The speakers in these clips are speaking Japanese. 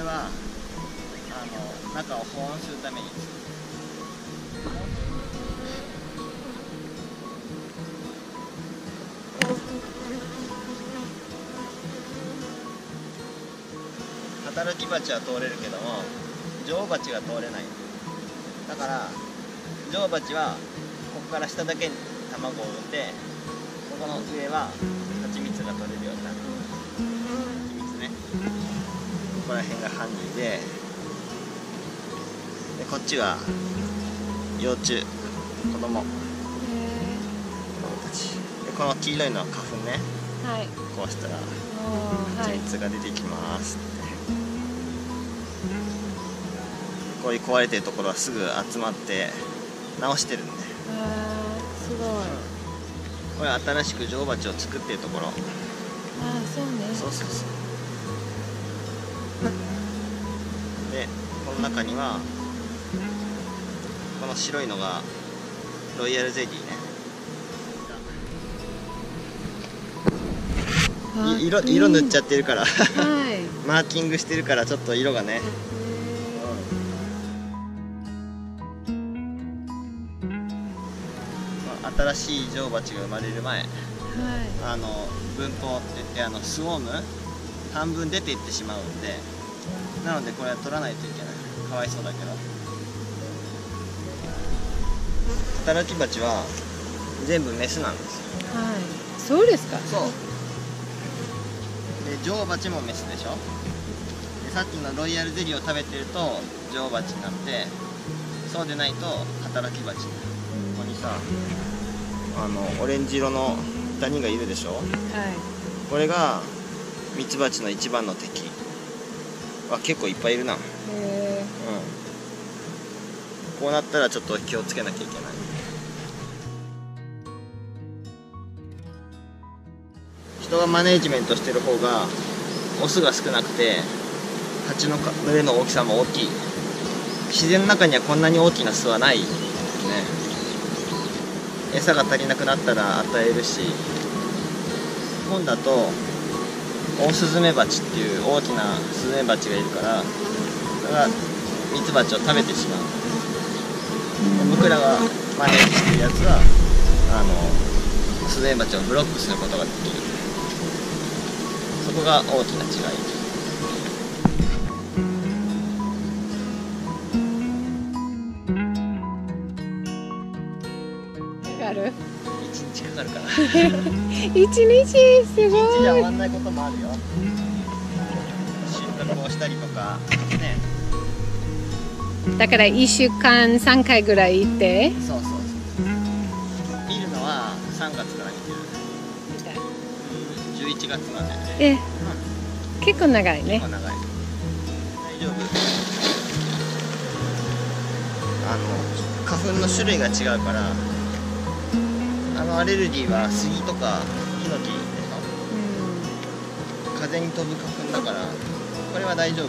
れはあの中を保温するために働き蜂は通れるけども女王蜂が通れないだから女王蜂はここから下だけに卵を産んでここの上は蜂蜜が取れるようになるここら辺がハニーででこっちは幼虫子供。子供たちでこの黄色いのは花粉ね。はい。こうしたら蜂蜜が出てきますって、こういう壊れてるところはすぐ集まって直してるんで。あーすごい。これは新しく女王蜂を作ってるところ。あーそうね。そうそうそうでこの中にはこの白いのがロイヤルゼリーね。色色塗っちゃってるから。はい。マーキングしてるからちょっと色がね。新しい女王蜂が生まれる前はい。あの分蜂って言ってあのスウォーム半分出ていってしまうんでなのでこれは取らないといけないかわいそうだけど。働き蜂は全部メスなんですよ。はい。そうですか？そう。で女王蜂もメスでしょ？でさっきのロイヤルゼリーを食べてると女王蜂になってそうでないと働き蜂ここにさあのオレンジ色のダニがいるでしょ？はい。これがミツバチの一番の敵。あ結構いっぱいいるな。うんへこうなったらちょっと気をつけなきゃいけない。人がマネージメントしてる方がオスが少なくて蜂の群れの大きさも大きい。自然の中にはこんなに大きな巣はないね。餌が足りなくなったら与えるし日本だとオオスズメバチっていう大きなスズメバチがいるからそれがミツバチを食べてしまう。僕らがマネージしてるやつはあのスズメバチをブロックすることができる。そこが大きな違い。えある？1日かかるから。一日？すご一日終いわんないこともあるよ。収穫をしたりとかねだから一週間三回ぐらい行って。そうそうそう。見るのは3月から見てる。11月までえ結構長いね。結構長い。大丈夫。あの花粉の種類が違うからあのアレルギーは杉とかヒノキでしょ風に飛ぶ花粉だからこれは大丈夫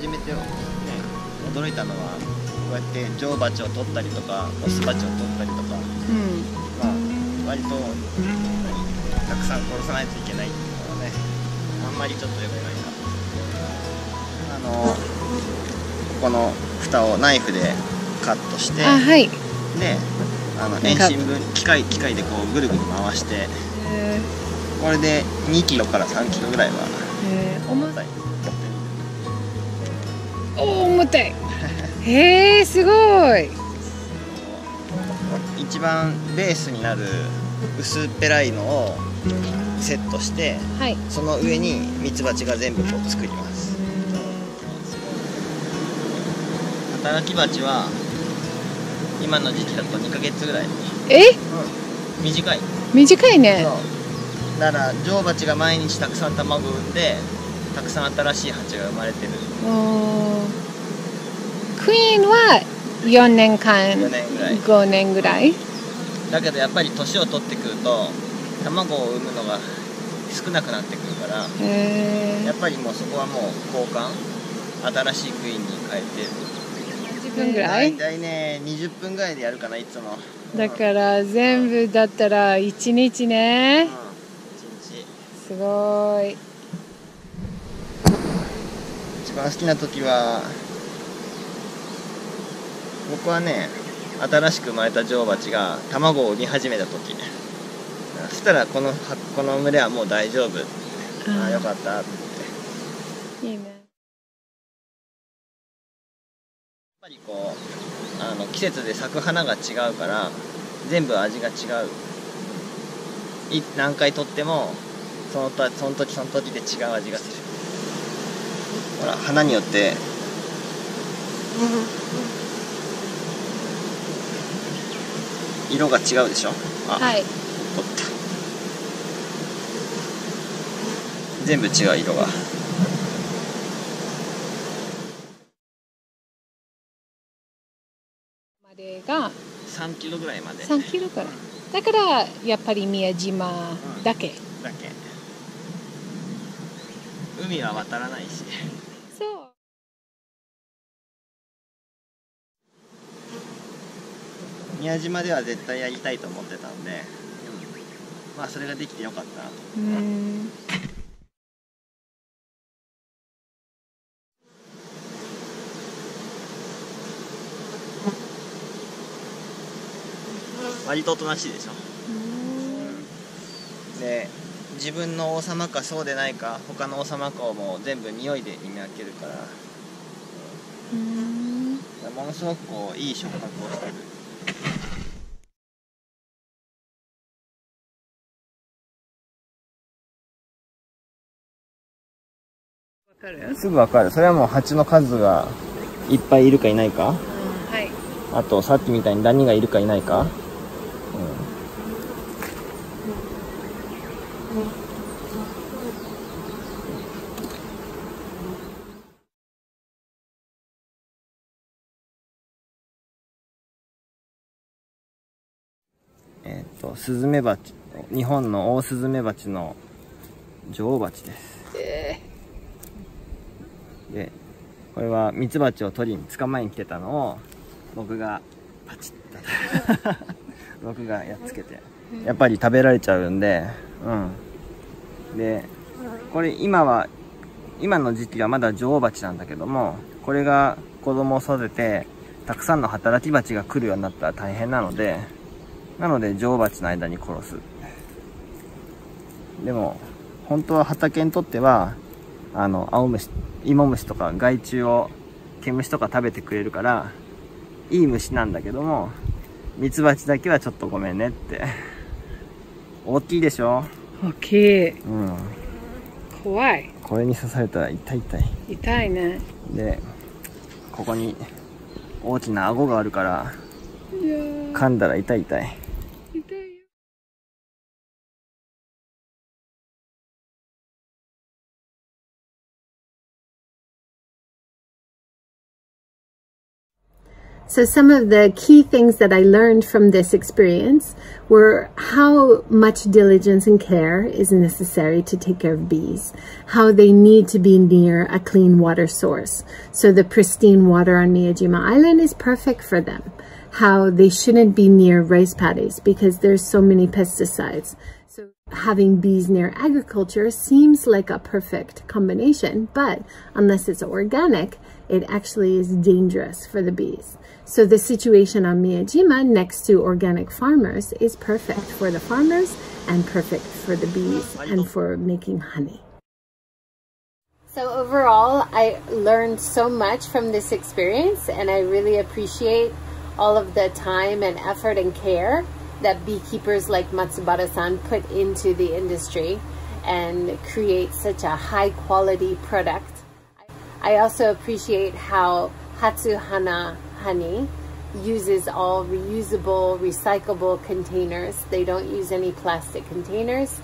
初めてね。驚いたのはこうやって女王蜂を取ったりとかオス蜂を取ったりとか。うん。まあ割と何たくさん殺さないといけないっていうのはねあんまりちょっと良くないなあのここの蓋をナイフでカットしてあはい。であの遠心分機械機械でこうぐるぐる回してえこれで2キロから3キロぐらいは重たいお重たい。へえすごい。一番ベースになる薄っぺらいのをセットしてはい。その上にミツバチが全部こう作ります。働き蜂は今の時期だと2ヶ月ぐらい、え？短い。短いね。そう。だから女王蜂が毎日たくさん卵を産んでたくさん新しい蜂が生まれてるクイーンは4年間4年ぐらい。5年ぐらい。だけどやっぱり年を取ってくると卵を産むのが少なくなってくるからへやっぱりもうそこはもう交換新しいクイーンに変えて。え10分ぐらい？大体ね20分ぐらいでやるかないつも。だから全部だったら1日ね。うん一日。すごい。一番好きな時は僕はね新しく生まれた女王蜂が卵を産み始めた時。そしたらこのはこの群れはもう大丈夫。ああよかったって。いいね。やっぱりこうあの季節で咲く花が違うから全部味が違う。い何回とってもそのたその時その時で違う味がする。ほら花によって色が違うでしょ？あ、はい。取った。全部違う色が。までが。3キロぐらいまで。3キロから。だからやっぱり宮島だけ。だけ。海は渡らないし。そう宮島では絶対やりたいと思ってたんで、まあそれができてよかったなと。うん割とおとなしいでしょ。で自分の王様かそうでないか他の王様かをもう全部匂いで見分けるから。うん。ものすごくこういい触覚をしてるかる？すぐわかる。それはもう蜂の数がいっぱいいるかいないか？はい。あとさっきみたいにダニがいるかいないか、えっ、とスズメバチ日本のオオスズメバチの女王蜂ですでこれはミツバチを取りに捕まえに来てたのを僕がパチッと。僕がやっつけて。やっぱり食べられちゃうんでうん。でこれ今は今の時期はまだ女王蜂なんだけどもこれが子供を育ててたくさんの働き蜂が来るようになったら大変なのでなので女王蜂の間に殺す。でも本当は畑にとってはあの青虫芋虫とか害虫を毛虫とか食べてくれるからいい虫なんだけどもミツバチだけはちょっとごめんねって。大きいでしょ？大きい。うん。怖い。これに刺されたら痛い痛い。痛いね。でここに大きな顎があるから噛んだら痛い痛い So, some of the key things that I learned from this experience were how much diligence and care is necessary to take care of bees, how they need to be near a clean water source. So, the pristine water on Miyajima Island is perfect for them, how they shouldn't be near rice paddies because there's so many pesticides. So, having bees near agriculture seems like a perfect combination, but unless it's organic, it actually is dangerous for the bees. So the situation on Miyajima next to organic farmers is perfect for the farmers and perfect for the bees and for making honey. So overall, I learned so much from this experience and I really appreciate all of the time and effort and care that beekeepers like Matsubara-san put into the industry and create such a high quality product. I also appreciate how Hatsuhana honey uses all reusable, recyclable containers. They don't use any plastic containers.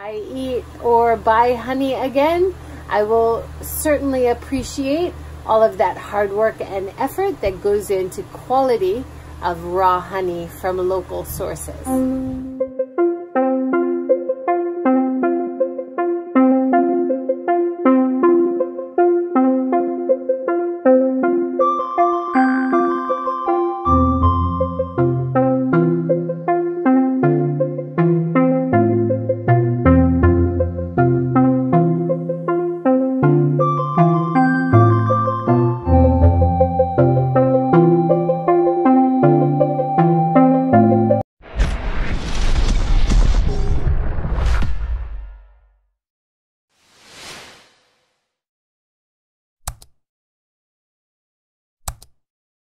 I eat or buy honey again, I will certainly appreciate all of that hard work and effort that goes into quality of raw honey from local sources. Mm.